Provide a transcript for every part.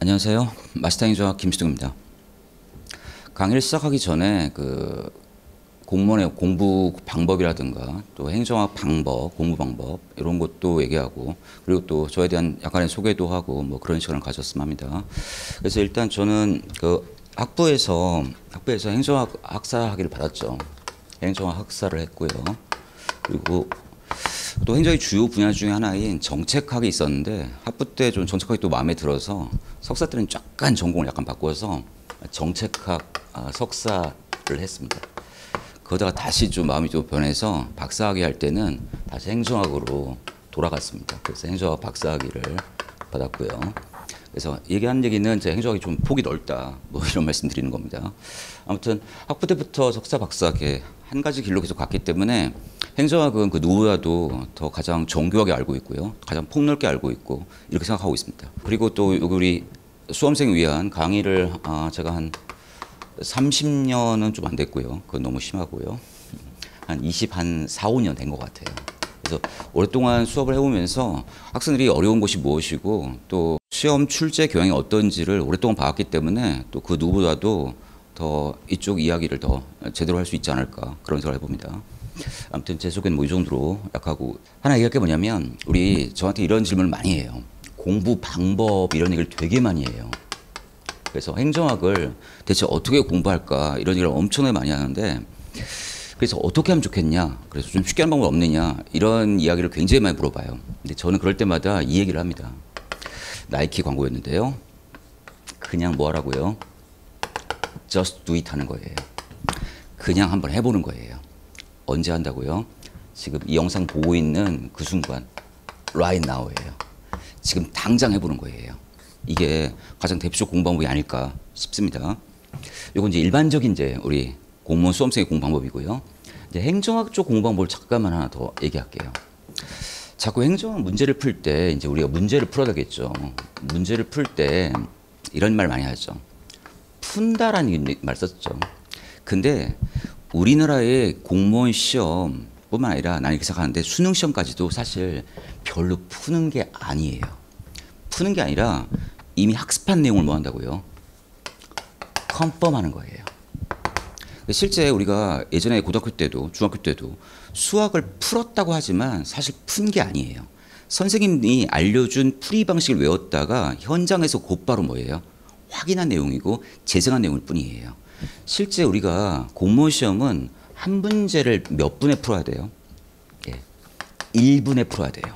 안녕하세요. 마스터잉 조합 김수동입니다. 강의를 시작하기 전에 그 공무원의 공부 방법이라든가 또 행정학 방법, 공부 방법 이런 것도 얘기하고 그리고 또 저에 대한 약간의 소개도 하고 뭐 그런 시간을 가졌으면 합니다. 그래서 일단 저는 그 학부에서 학부에서 행정학 학사 학위를 받았죠. 행정학 학사를 했고요. 그리고 또 행정의 주요 분야 중에 하나인 정책학이 있었는데 학부 때 좀 정책학이 또 마음에 들어서 석사 때는 약간 전공을 약간 바꿔서 정책학 아, 석사를 했습니다. 그러다가 다시 좀 마음이 좀 변해서 박사학위 할 때는 다시 행정학으로 돌아갔습니다. 그래서 행정학 박사학위를 받았고요. 그래서 얘기하는 얘기는 제 행정학이 좀 폭이 넓다. 뭐 이런 말씀 드리는 겁니다. 아무튼 학부 때부터 석사 박사학위 한 가지 길로 계속 갔기 때문에 행정학은 그 누구보다도 더 가장 정교하게 알고 있고요. 가장 폭넓게 알고 있고 이렇게 생각하고 있습니다. 그리고 또 우리 수험생 위한 강의를 아 제가 한 30년은 좀 안 됐고요. 그건 너무 심하고요. 한 20, 한 4, 5년 된 것 같아요. 그래서 오랫동안 수업을 해오면서 학생들이 어려운 것이 무엇이고 또 시험 출제 교양이 어떤지를 오랫동안 봐왔기 때문에 또 그 누구보다도 더 이쪽 이야기를 더 제대로 할 수 있지 않을까 그런 생각을 해봅니다. 아무튼 제 소개는 뭐 이 정도로 약하고 하나 얘기할 게 뭐냐면 우리 저한테 이런 질문을 많이 해요. 공부 방법 이런 얘기를 되게 많이 해요. 그래서 행정학을 대체 어떻게 공부할까 이런 얘기를 엄청나게 많이 하는데 그래서 어떻게 하면 좋겠냐 그래서 좀 쉽게 하는 방법 없느냐 이런 이야기를 굉장히 많이 물어봐요. 근데 저는 그럴 때마다 이 얘기를 합니다. 나이키 광고였는데요. 그냥 뭐 하라고요? Just do it 하는 거예요. 그냥 한번 해보는 거예요. 언제 한다고요? 지금 이 영상 보고 있는 그 순간 right now예요. 지금 당장 해보는 거예요. 이게 가장 대표적 공부 방법이 아닐까 싶습니다. 이건 이제 일반적인 이제 우리 공무원 수험생의 공부 방법이고요. 이제 행정학 쪽 공부 방법을 잠깐만 하나 더 얘기할게요. 자꾸 행정학 문제를 풀 때 이제 우리가 문제를 풀어야 되겠죠. 문제를 풀 때 이런 말 많이 하죠. 푼다라는 말 썼죠. 근데 우리나라의 공무원 시험 뿐만 아니라 난 이렇게 생각하는데 수능 시험까지도 사실 별로 푸는 게 아니에요. 푸는 게 아니라 이미 학습한 내용을 뭐 한다고요? 컨펌하는 거예요. 실제 우리가 예전에 고등학교 때도 중학교 때도 수학을 풀었다고 하지만 사실 푼 게 아니에요. 선생님이 알려준 풀이 방식을 외웠다가 현장에서 곧바로 뭐예요? 확인한 내용이고 재생한 내용일 뿐이에요. 실제 우리가 공무원 시험은 한 문제를 몇 분에 풀어야 돼요? 예. 1분에 풀어야 돼요.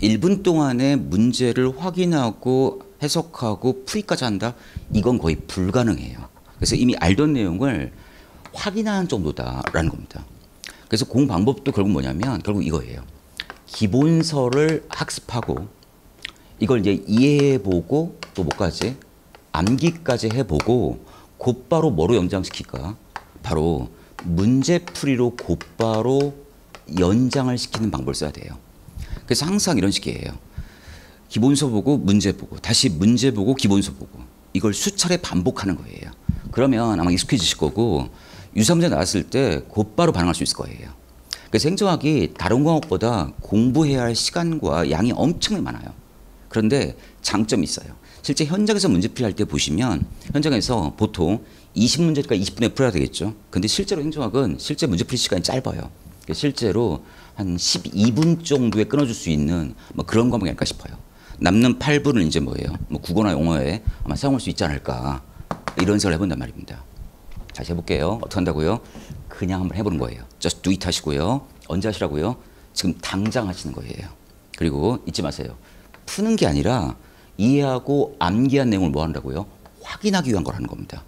1분 동안에 문제를 확인하고 해석하고 풀이까지 한다? 이건 거의 불가능해요. 그래서 이미 알던 내용을 확인하는 정도다라는 겁니다. 그래서 공 방법도 결국 뭐냐면 결국 이거예요. 기본서를 학습하고 이걸 이제 이해해보고 또 뭐까지 암기까지 해보고 곧바로 뭐로 연장시킬까? 바로 문제풀이로 곧바로 연장을 시키는 방법을 써야 돼요. 그래서 항상 이런 식이에요. 기본서 보고 문제 보고 다시 문제 보고 기본서 보고 이걸 수차례 반복하는 거예요. 그러면 아마 익숙해지실 거고 유사 문제 나왔을 때 곧바로 반응할 수 있을 거예요. 그래서 행정학이 다른 과목보다 공부해야 할 시간과 양이 엄청나게 많아요. 그런데 장점이 있어요. 실제 현장에서 문제풀이 할 때 보시면 현장에서 보통 20문제니까 20분에 풀어야 되겠죠. 근데 실제로 행정학은 실제 문제풀이 시간이 짧아요. 실제로 한 12분 정도에 끊어줄 수 있는 뭐 그런 과목이 아닐까 싶어요. 남는 8분은 이제 뭐예요? 뭐 국어나 영어에 아마 사용할 수 있지 않을까 이런 생각을 해본단 말입니다. 다시 해볼게요. 어떻게 한다고요? 그냥 한번 해보는 거예요. just do it 하시고요. 언제 하시라고요? 지금 당장 하시는 거예요. 그리고 잊지 마세요. 푸는 게 아니라 이해하고 암기한 내용을 뭐 한다고요? 확인하기 위한 걸 하는 겁니다.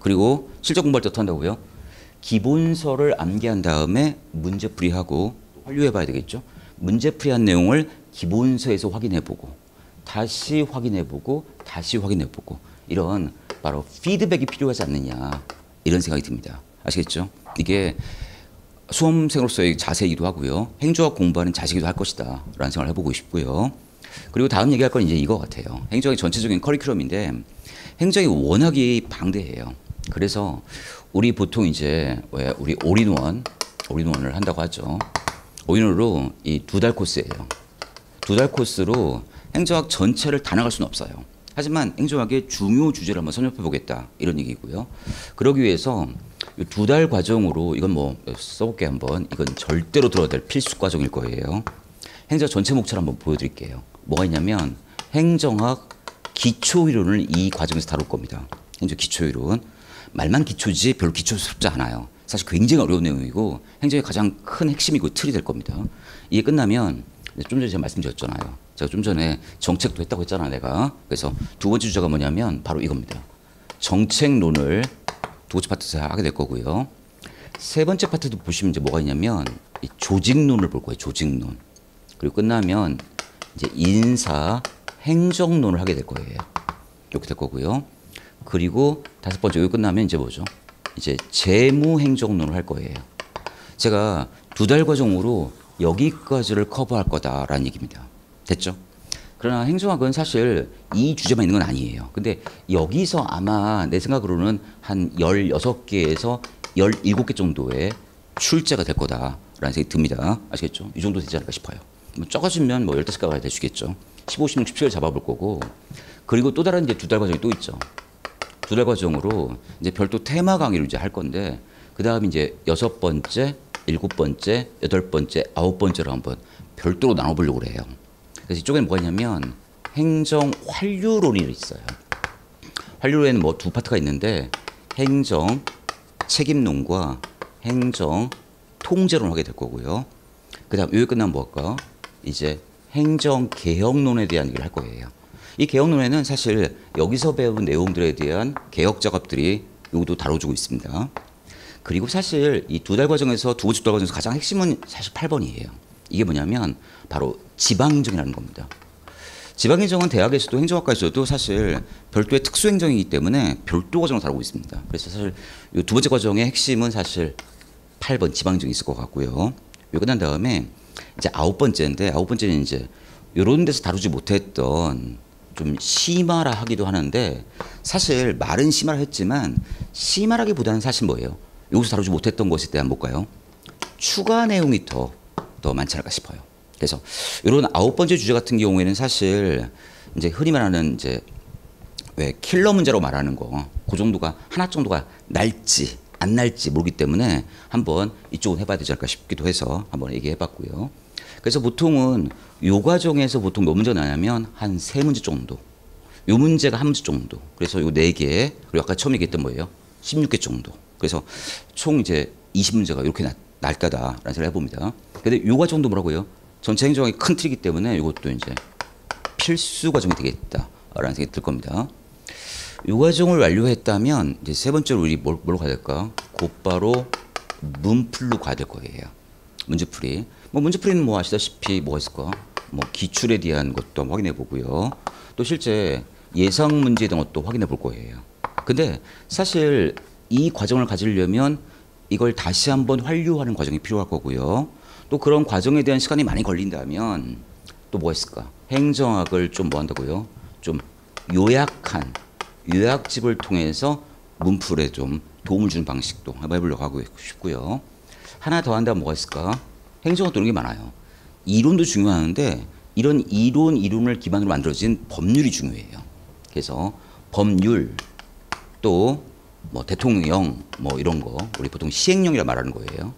그리고 실전 공부할 때 어떻게 한다고요? 기본서를 암기한 다음에 문제풀이하고 활용해 봐야 되겠죠. 문제풀이한 내용을 기본서에서 확인해 보고 다시 확인해 보고 다시 확인해 보고 이런 바로 피드백이 필요하지 않느냐 이런 생각이 듭니다. 아시겠죠? 이게 수험생으로서의 자세이기도 하고요. 행정학 공부하는 자세이기도 할 것이다 라는 생각을 해보고 싶고요. 그리고 다음 얘기할 건 이제 이거 같아요. 행정의 전체적인 커리큘럼인데 행정이 워낙에 방대해요. 그래서 우리 보통 이제 왜 우리 all-in-one all-in-one을 한다고 하죠. all-in-one으로 이 두 달 코스예요. 두 달 코스로 행정학 전체를 다 나갈 수는 없어요. 하지만 행정학의 중요 주제를 한번 선점해 보겠다 이런 얘기고요. 그러기 위해서 두 달 과정으로 이건 뭐 써볼게 한번 이건 절대로 들어야 될 필수 과정일 거예요. 행정학 전체 목차를 한번 보여드릴게요. 뭐가 있냐면 행정학 기초 이론을 이 과정에서 다룰 겁니다. 행정 기초 이론 말만 기초지 별로 기초스럽지 않아요. 사실 굉장히 어려운 내용이고 행정의 가장 큰 핵심이고 틀이 될 겁니다. 이게 끝나면 좀 전에 제가 말씀드렸잖아요. 제가 좀 전에 정책도 했다고 했잖아 내가. 그래서 두 번째 주제가 뭐냐면 바로 이겁니다. 정책론을 두 번째 파트에서 하게 될 거고요. 세 번째 파트도 보시면 이제 뭐가 있냐면 이 조직론을 볼 거예요. 조직론. 그리고 끝나면 이제 인사 행정론을 하게 될 거예요. 이렇게 될 거고요. 그리고 다섯 번째 여기 끝나면 이제 뭐죠? 이제 재무 행정론을 할 거예요. 제가 두 달 과정으로 여기까지를 커버할 거다라는 얘기입니다. 됐죠? 그러나 행정학은 사실 이 주제만 있는 건 아니에요. 근데 여기서 아마 내 생각으로는 한 16개에서 17개 정도의 출제가 될 거다라는 생각이 듭니다. 아시겠죠? 이 정도 되지 않을까 싶어요. 뭐 적어지면 뭐 15개가 되시겠죠. 15, 16, 17을 잡아볼 거고 그리고 또 다른 이제 두 달 과정이 또 있죠. 두 달 과정으로 이제 별도 테마 강의를 이제 할 건데 그 다음 이제 여섯 번째, 일곱 번째, 여덟 번째, 아홉 번째로 한번 별도로 나눠보려고 그래요. 그래서 이쪽에는 뭐가 있냐면 행정 환류론이 있어요. 환류론에는 뭐 두 파트가 있는데 행정 책임론과 행정 통제론 하게 될 거고요. 그 다음 여기 끝나면 뭐 할까? 이제 행정 개혁론에 대한 얘기를 할 거예요. 이 개혁론에는 사실 여기서 배운 내용들에 대한 개혁 작업들이 여기도 다뤄주고 있습니다. 그리고 사실 이 두 달 과정에서 두 달 과정에서 가장 핵심은 사실 8번이에요. 이게 뭐냐면 바로 지방행정이라는 겁니다. 지방행정은 대학에서도 행정학과에서도 사실 별도의 특수행정이기 때문에 별도 과정을 다루고 있습니다. 그래서 사실 이 두 번째 과정의 핵심은 사실 8번 지방행정이 있을 것 같고요. 요 끝난 다음에 이제 아홉 번째인데 아홉 번째는 이제 이런 데서 다루지 못했던 좀 심화라 하기도 하는데 사실 말은 심화라 했지만 심화라기보다는 사실 뭐예요? 여기서 다루지 못했던 것에 대한 뭘까요? 추가 내용이 더, 더 많지 않을까 싶어요. 그래서 이런 아홉 번째 주제 같은 경우에는 사실 이제 흔히 말하는 이제 왜 킬러 문제로 말하는 거, 그 정도가 하나 정도가 날지 안 날지 모르기 때문에 한번 이쪽은 해봐야 되지 않을까 싶기도 해서 한번 얘기해봤고요. 그래서 보통은 요 과정에서 보통 몇 문제가 나냐면 한 세 문제 정도. 요 문제가 한 문제 정도. 그래서 요 네 개, 그리고 아까 처음 얘기했던 뭐예요? 16개 정도. 그래서 총 이제 20문제가 이렇게 나, 날 거다라는 생각을 해봅니다. 근데 요 과정도 뭐라고요? 전체 행정학이 큰 틀이기 때문에 이것도 이제 필수 과정이 되겠다라는 생각이 들 겁니다. 이 과정을 완료했다면 이제 세 번째로 우리 뭘, 뭘로 가야 될까? 곧바로 문풀로 가야 될 거예요. 문제풀이. 뭐 문제풀이는 뭐 아시다시피 뭐가 있을까? 뭐 기출에 대한 것도 확인해 보고요. 또 실제 예상 문제에 대한 것도 확인해 볼 거예요. 근데 사실 이 과정을 가지려면 이걸 다시 한번 환류하는 과정이 필요할 거고요. 또 그런 과정에 대한 시간이 많이 걸린다면 또 뭐가 있을까? 행정학을 좀 뭐 한다고요? 좀 요약한 요약집을 통해서 문풀에 좀 도움을 주는 방식도 한번 해보려고 하고 싶고요. 하나 더 한다면 뭐가 있을까? 행정학 도는 게 많아요. 이론도 중요한데 이런 이론 이론을 기반으로 만들어진 법률이 중요해요. 그래서 법률 또 뭐 대통령 뭐 이런 거 우리 보통 시행령이라 말하는 거예요.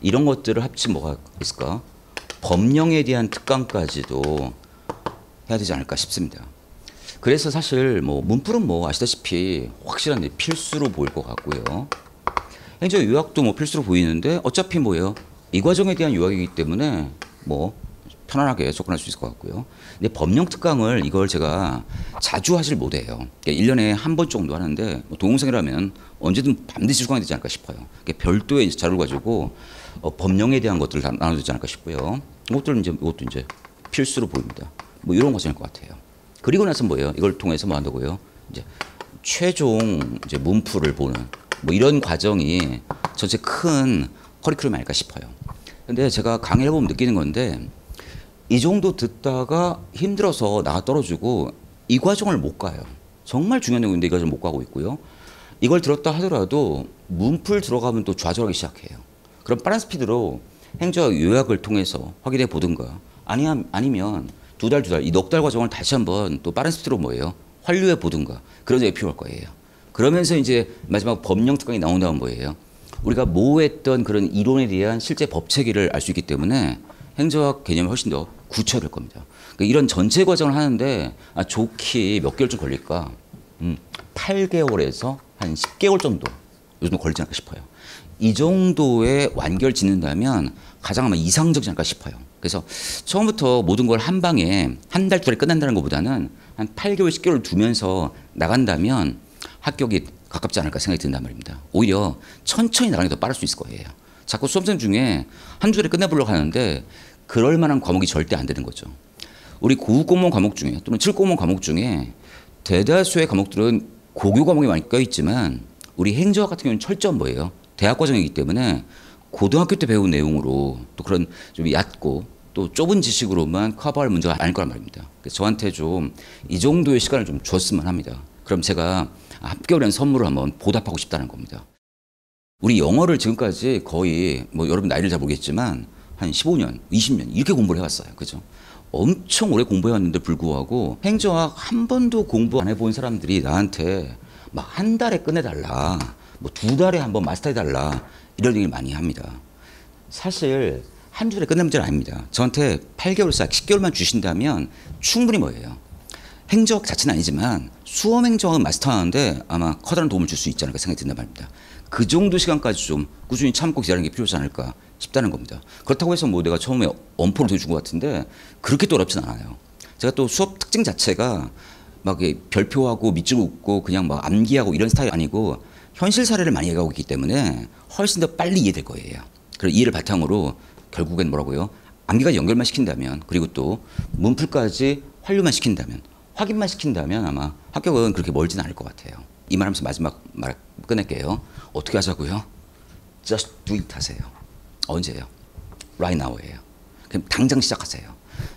이런 것들을 합치면 뭐가 있을까? 법령에 대한 특강까지도 해야 되지 않을까 싶습니다. 그래서 사실 뭐 문풀은 뭐 아시다시피 확실한 필수로 보일 것 같고요. 행정 요약도 뭐 필수로 보이는데 어차피 뭐예요? 이 과정에 대한 요약이기 때문에 뭐 편안하게 접근할 수 있을 것 같고요. 근데 법령 특강을 이걸 제가 자주 하질 못해요. 1년에 한 번 정도 하는데 뭐 동영상이라면 언제든 반드시 수강이 되지 않을까 싶어요. 별도의 자료를 가지고 어, 법령에 대한 것들을 나눠주지 않을까 싶고요. 이것들은 이제 이것도 이제 필수로 보입니다. 뭐 이런 과정일 것 같아요. 그리고 나서 뭐예요? 이걸 통해서 뭐 한다고요? 이제 최종 이제 문풀을 보는 뭐 이런 과정이 전체 큰 커리큘럼이 아닐까 싶어요. 근데 제가 강의를 해보면 느끼는 건데 이 정도 듣다가 힘들어서 나가 떨어지고 이 과정을 못 가요. 정말 중요한 내용인데 이 과정을 못 가고 있고요. 이걸 들었다 하더라도 문풀 들어가면 또 좌절하기 시작해요. 그럼 빠른 스피드로 행정 요약을 통해서 확인해 보든가 아니, 아니면 두 달, 두 달, 이 넉 달 과정을 다시 한번 또 빠른 스피드로 뭐예요? 환류해 보든가 그런 적이 필요할 거예요. 그러면서 이제 마지막 법령 특강이 나온다면 뭐예요? 우리가 모호했던 그런 이론에 대한 실제 법 체계를 알 수 있기 때문에 행정학 개념이 훨씬 더 구체화될 겁니다. 그러니까 이런 전체 과정을 하는데 아, 좋게 몇 개월 좀 걸릴까? 음, 8개월에서 한 10개월 정도 요즘 걸리지 않을까 싶어요. 이 정도의 완결 짓는다면 가장 아마 이상적이지 않을까 싶어요. 그래서 처음부터 모든 걸 한 방에 한 달, 두 달에 끝난다는 것보다는 한 8개월, 10개월 두면서 나간다면 합격이 가깝지 않을까 생각이 든단 말입니다. 오히려 천천히 나가는 게 더 빠를 수 있을 거예요. 자꾸 수험생 중에 한 주에 끝내보려고 하는데 그럴 만한 과목이 절대 안 되는 거죠. 우리 고급 공무원 과목 중에 또는 7 공무원 과목 중에 대다수의 과목들은 고교 과목이 많이 껴있지만 우리 행정학 같은 경우는 철저한 뭐예요? 대학 과정이기 때문에 고등학교 때 배운 내용으로 또 그런 좀 얕고 또 좁은 지식으로만 커버할 문제가 아닐 거란 말입니다. 저한테 좀 이 정도의 시간을 좀 줬으면 합니다. 그럼 제가 합격이라는 선물을 한번 보답하고 싶다는 겁니다. 우리 영어를 지금까지 거의 뭐 여러분 나이를 잘 모르겠지만 한 15년, 20년 이렇게 공부를 해왔어요. 그죠? 엄청 오래 공부해왔는데 불구하고 행정학 한 번도 공부 안 해본 사람들이 나한테 막 한 달에 끝내달라, 뭐 두 달에 한 번 마스터해달라 이런 얘기를 많이 합니다. 사실 한 주에 끝낸 문제는 아닙니다. 저한테 8개월 싹 10개월만 주신다면 충분히 뭐예요? 행정학 자체는 아니지만 수험 행정학은 마스터하는데 아마 커다란 도움을 줄 수 있지 않을까 생각이 든단 말입니다. 그 정도 시간까지 좀 꾸준히 참고 기다리는 게 필요하지 않을까 싶다는 겁니다. 그렇다고 해서 뭐 내가 처음에 엄포를 더 준 것 같은데 그렇게 또 어렵진 않아요. 제가 또 수업 특징 자체가 막 별표하고 밑줄 긋고 그냥 막 암기하고 이런 스타일이 아니고 현실 사례를 많이 얘기하고 있기 때문에 훨씬 더 빨리 이해될 거예요. 그래서 이해를 바탕으로 결국엔 뭐라고요? 암기가 연결만 시킨다면 그리고 또 문풀까지 환류만 시킨다면 확인만 시킨다면 아마 합격은 그렇게 멀진 않을 것 같아요. 이 말하면서 마지막 말 끝낼게요. 어떻게 하자고요? Just do it 하세요. 언제예요? Right now예요. 그럼 당장 시작하세요.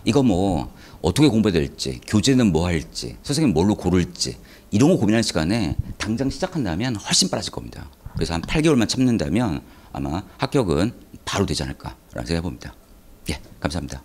이거 뭐 어떻게 공부해야 될지, 교재는 뭐 할지, 선생님 뭘로 고를지 이런 거 고민할 시간에 당장 시작한다면 훨씬 빨라질 겁니다. 그래서 한 8개월만 참는다면 아마 합격은 바로 되지 않을까라는 생각해 봅니다. 예, 감사합니다.